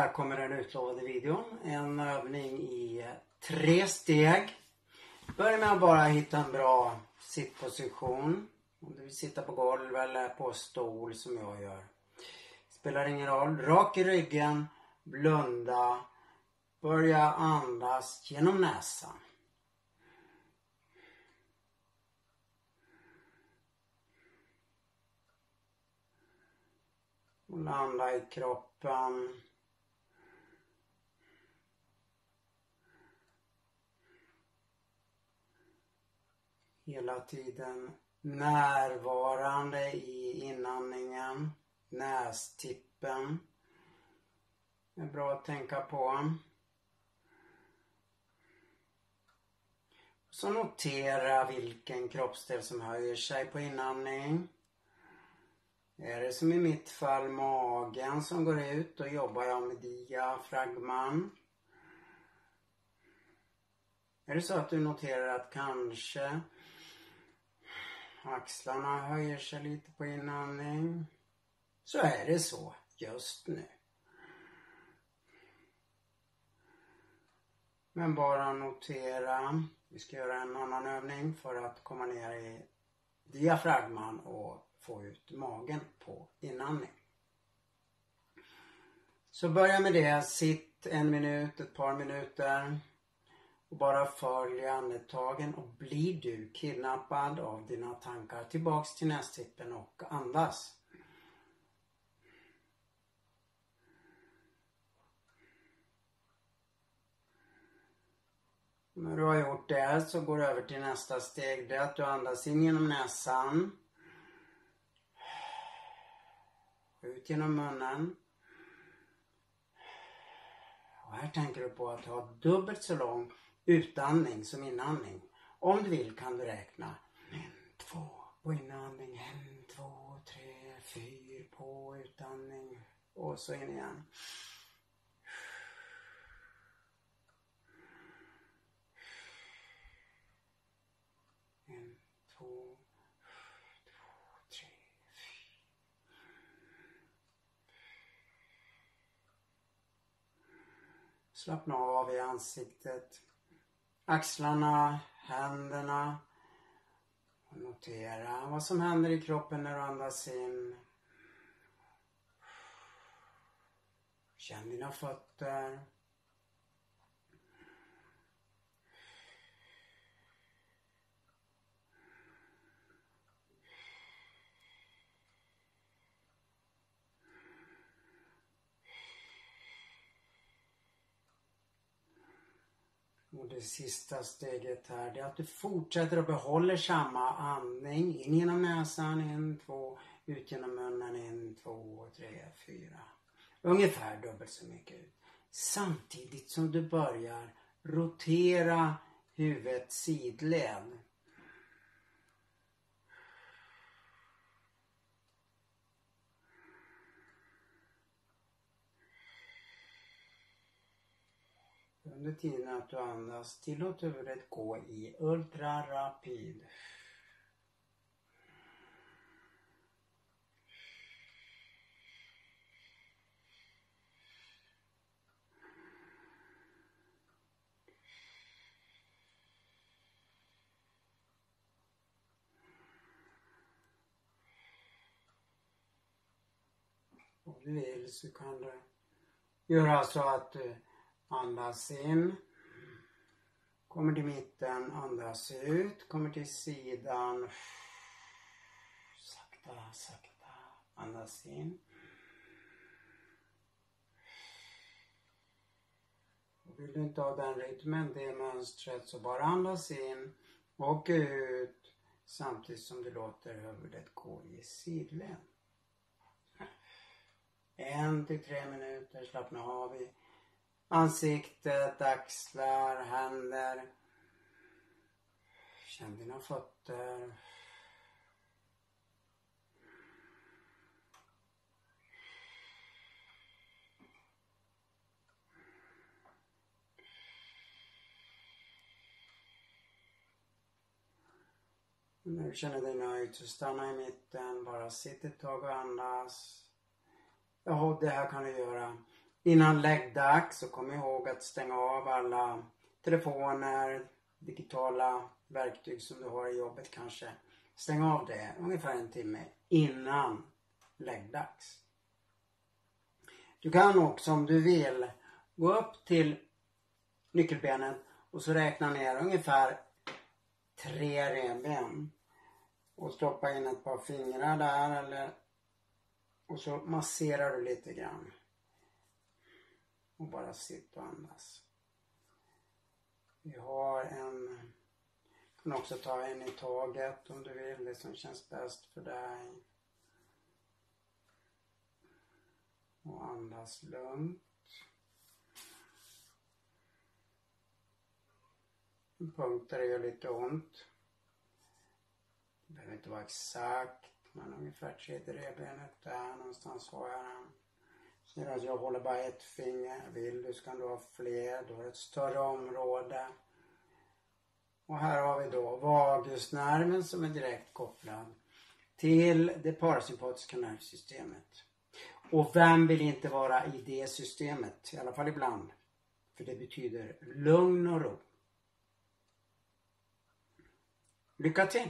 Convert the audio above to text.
Här kommer den utlovade videon. En övning i tre steg. Börja med att bara hitta en bra sittposition. Om du vill sitta på golv eller på stol som jag gör. Spelar ingen roll. Rak i ryggen. Blunda. Börja andas genom näsan. Och landa i kroppen. Hela tiden närvarande i inandningen, nästippen. Det är bra att tänka på. Så notera vilken kroppsdel som höjer sig på inandning. Är det som i mitt fall magen som går ut, då jobbar jag med diafragman. Är det så att du noterar att kanske axlarna höjer sig lite på inandning, så är det så just nu. Men bara notera. Vi ska göra en annan övning för att komma ner i diafragman och få ut magen på inandning. Så börja med det. Sitt en minut, ett par minuter. Och bara följ andetagen och blir du kidnappad av dina tankar tillbaks till nästippen och andas. När du har gjort det så går du över till nästa steg. Det är att du andas in genom näsan. Ut genom munnen. Och här tänker du på att ha dubbelt så lång utandning som inandning. Om du vill kan du räkna en, två på inandning, en, två, tre, fyra på utandning och så in igen. En, två, två, tre, fyra. Slappna av i ansiktet. Axlarna, händerna. Och notera vad som händer i kroppen när du andas in. Känn dina fötter. Och det sista steget här det är att du fortsätter och behåller samma andning. In genom näsan, en, två. Ut genom munnen, en, två, tre, fyra. Ungefär dubbelt så mycket ut. Samtidigt som du börjar rotera huvudet sidled. Under tiden att du andas, tillåt huvudet gå i ultrarapid. Om du vill så kan du göra så att du Andas in. Kommer till mitten, andas ut. Kommer till sidan. Sakta, sakta. Andas in. Och vill du inte ha den rytmen, det mönstret, så bara andas in och ut samtidigt som du låter huvudet gå i sidled. En till tre minuter, slappna av i Ansiktet, axlar, händer. Känn dina fötter. När du känner dig nöjd så stanna i mitten. Bara sitt ett tag och andas. Ja, det här kan du göra Innan läggdags så kom ihåg att stänga av alla telefoner, digitala verktyg som du har i jobbet kanske. Stäng av det ungefär en timme innan läggdags. Du kan också om du vill gå upp till nyckelbenet och så räkna ner ungefär tre revben. Och stoppa in ett par fingrar där eller och så masserar du lite grann. Och bara sitt och andas. Vi har en kan också ta en i taget om du vill, det som känns bäst för dig. Och andas lugnt. En punkt där det gör lite ont. Det behöver inte vara exakt, men ungefär tredje revbenet där någonstans har jag den. Medan jag håller bara ett finger. Vill du så kan du ha fler. Du har ett större område. Och här har vi då vagusnerven som är direkt kopplad till det parasympatiska nervsystemet. Och vem vill inte vara i det systemet? I alla fall ibland. För det betyder lugn och ro. Lycka till!